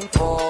and.